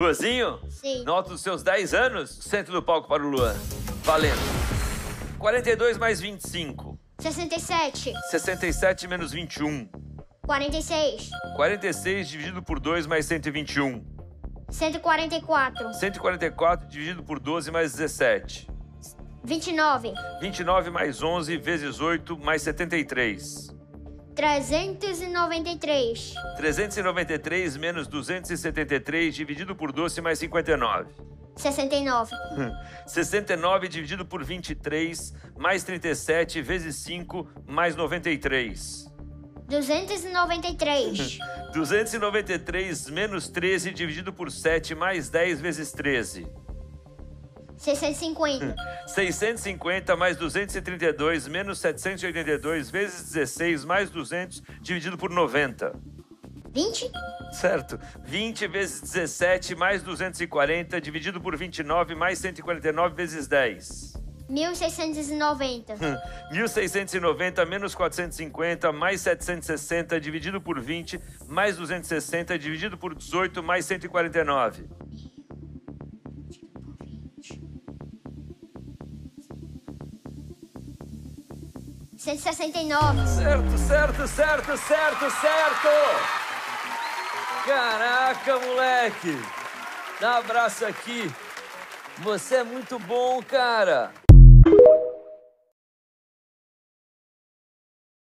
Luazinho? Sim. Nota dos seus 10 anos? Centro do palco para o Luan. Valendo. 42 mais 25. 67. 67 menos 21. 46. 46 dividido por 2 mais 121. 144. 144 dividido por 12 mais 17. 29. 29 mais 11 vezes 8 mais 73. 393. 393 menos 273 dividido por 12 mais 59. 69. 69 dividido por 23 mais 37 vezes 5 mais 93. 293. 293 menos 13 dividido por 7 mais 10 vezes 13. 650. 650 mais 232 menos 782 vezes 16 mais 200 dividido por 90. 20. Certo. 20 vezes 17 mais 240 dividido por 29 mais 149 vezes 10. 1690. 1690 menos 450 mais 760 dividido por 20 mais 260 dividido por 18 mais 149. 169. Certo, certo, certo, certo, certo! Caraca, moleque! Dá um abraço aqui. Você é muito bom, cara.